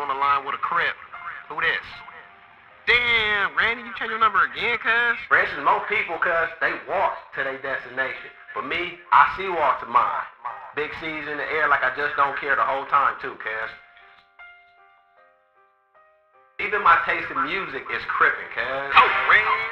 on the line with a crip. Who this? Damn, Randy, you change your number again, cuz? For most people, cuz, they walk to their destination. For me, I C-walk to mine. Big C's in the air like I just don't care the whole time, too, cuz. Even my taste in music is crippin', cuz. Oh, Randy.